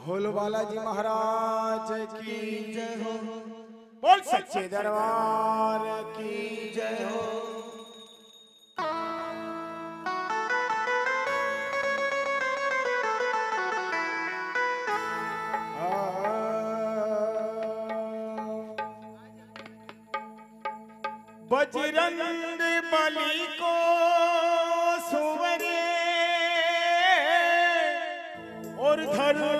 भोलो बालाजी महाराज की जय हो। बोल सच्चे दरबार की जय हो। बजरंग बली को सुवरे और धरू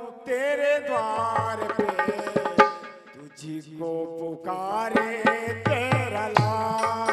तेरे द्वार पे तुझी को पुकारे तेरा लाल।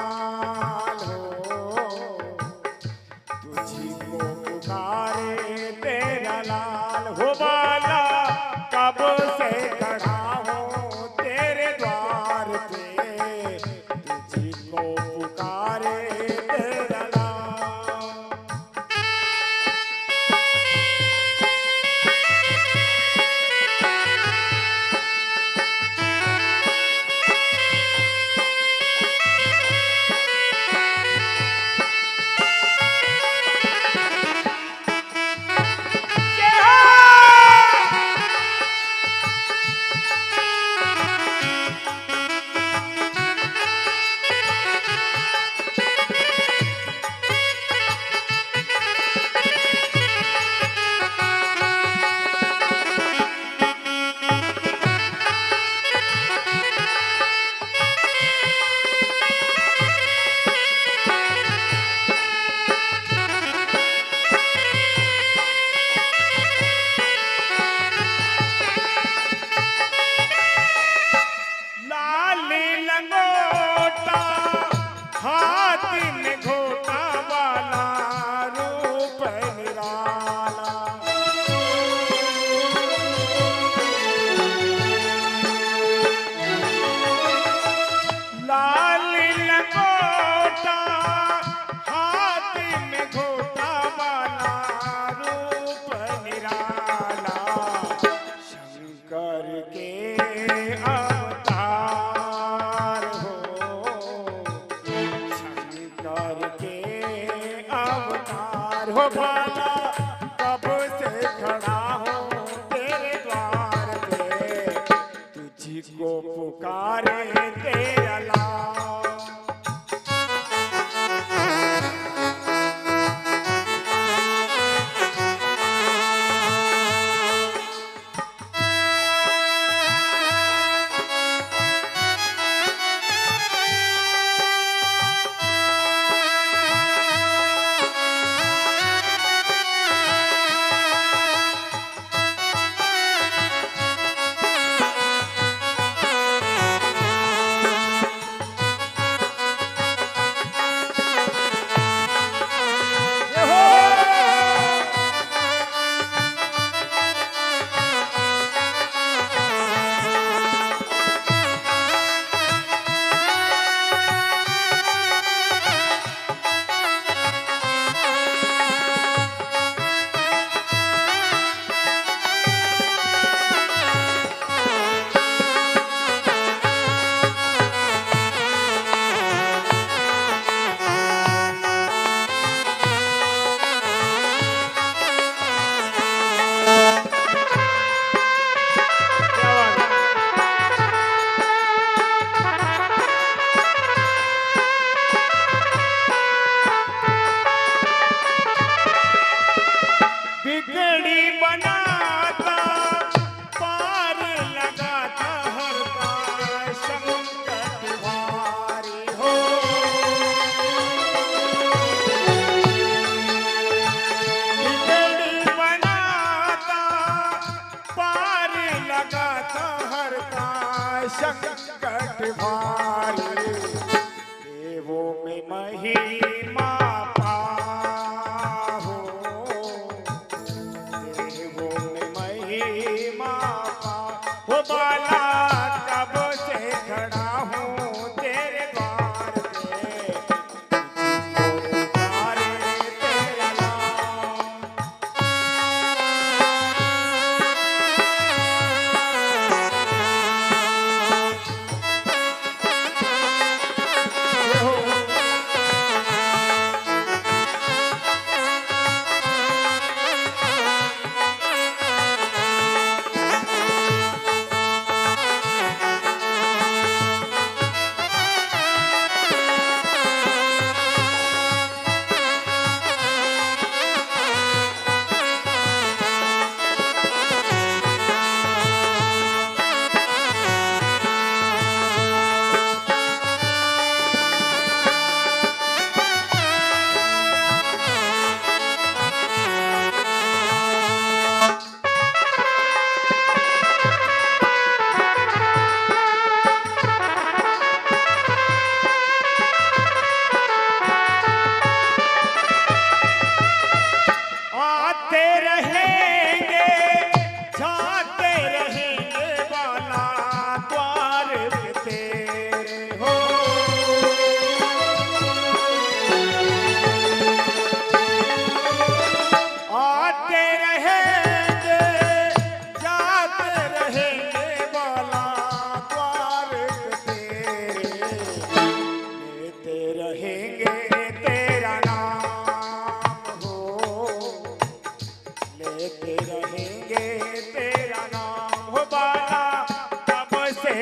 लोटा Oh.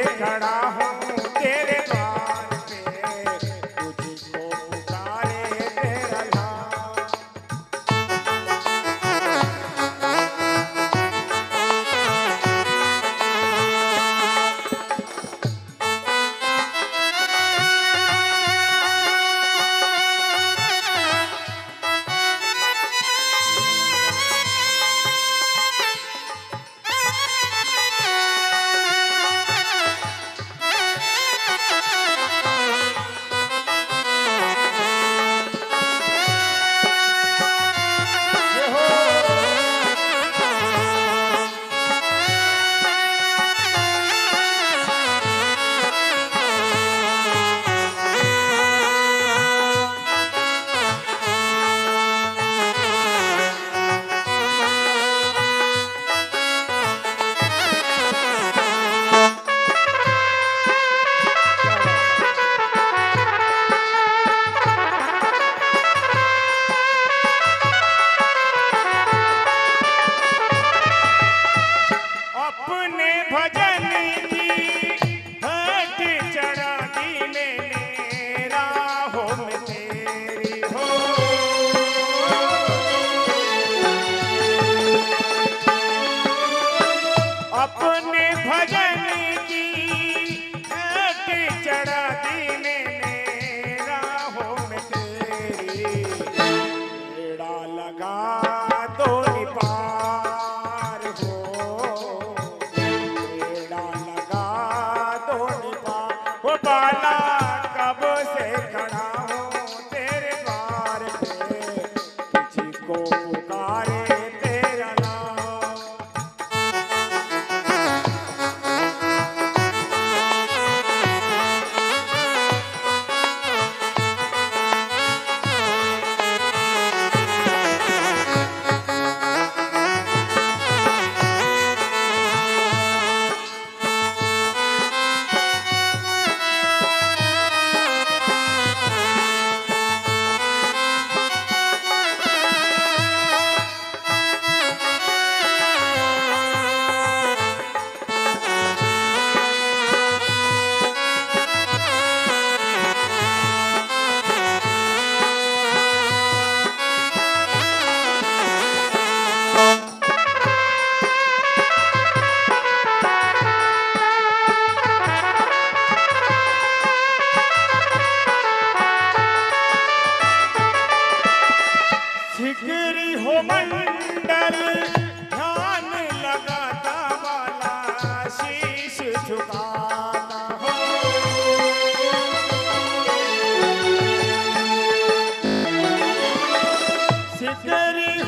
खड़ा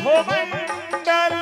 हो मंडल